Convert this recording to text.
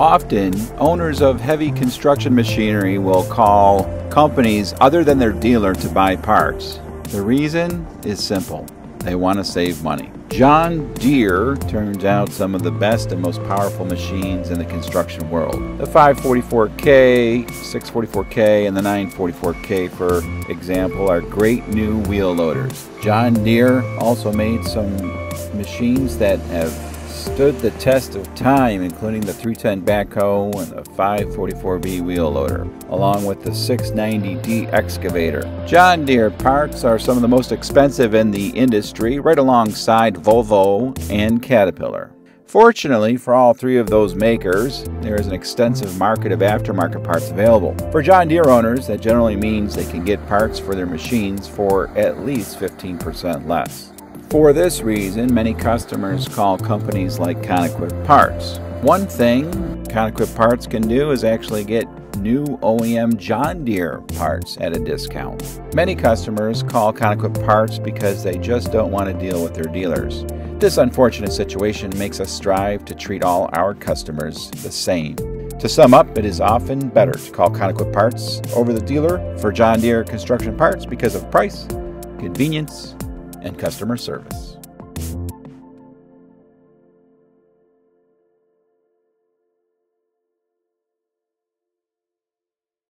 Often, owners of heavy construction machinery will call companies other than their dealer to buy parts. The reason is simple they want to save money. John Deere turns out some of the best and most powerful machines in the construction world. The 544K, 644K, and the 944K, for example, are great new wheel loaders. John Deere also made some machines that have stood the test of time, including the 310 backhoe and the 544B wheel loader, along with the 690D excavator. John Deere parts are some of the most expensive in the industry, right alongside Volvo and Caterpillar. Fortunately for all three of those makers, there is an extensive market of aftermarket parts available. For John Deere owners, that generally means they can get parts for their machines for at least 15% less. For this reason, many customers call companies like Conequip Parts. One thing Conequip Parts can do is actually get new OEM John Deere parts at a discount. Many customers call Conequip Parts because they just don't want to deal with their dealers. This unfortunate situation makes us strive to treat all our customers the same. To sum up, it is often better to call Conequip Parts over the dealer for John Deere construction parts because of price, convenience, and customer service.